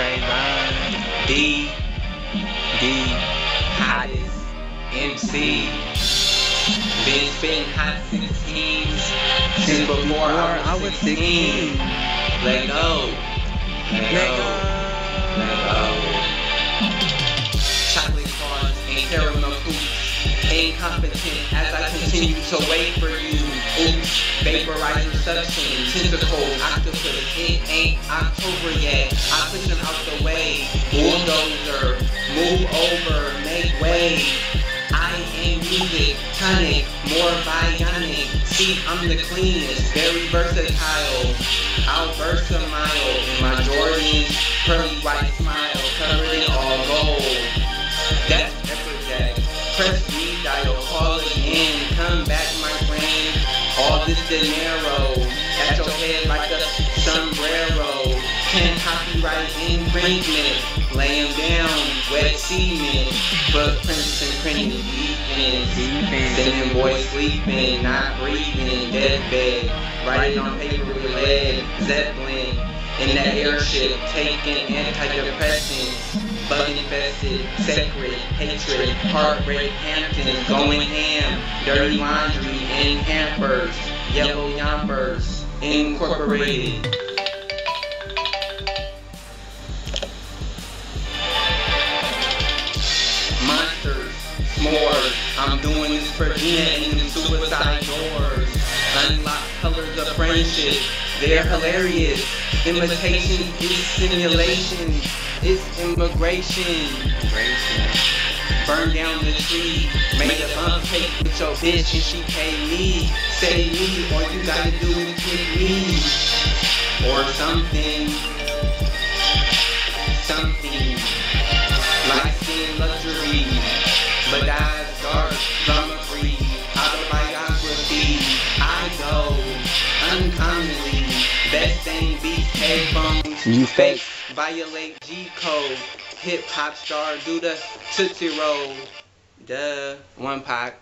Trévon, D, D, hottest MC. Been spitting hot since teens, since before I was 16. Let go, let go, let go. Chocolate bars and caramel coops, incompetent as I continue to wait for you. Vaporizer suction, tentacles, octopus. It ain't October yet. I push them out the way. Bulldozer, move over, make way. I am music, tonic, more bionic. See, I'm the cleanest, very versatile. I'll burst a this dinero at your head like a sombrero. Can copyright infringement. Lay 'em down, wet cement. Footprints and printing defense. Sending boys sleeping, not breathing, deathbed. Writing on paper with lead, Zeppelin. In that airship, taking antidepressants. Bug infested, sacred, hatred, heartbreak, Hamptons, going ham, dirty laundry in hampers, yellow yompers, incorporated. Monsters, s'mores, I'm doing this for Gina in the suicide doors. Unlock colors of friendship, they're hilarious. Imitation is simulation, it's immigration. Burn down the tree, made a bump bitch and she paid me. Say me, or you gotta do it with me. Or something. Something. Skin luxury, but eyes dark, drama free. Autobiography, I go uncommonly. Best thing. You fake. Violate G code. Hip hop star do the Tootsie Roll. Duh. One pack.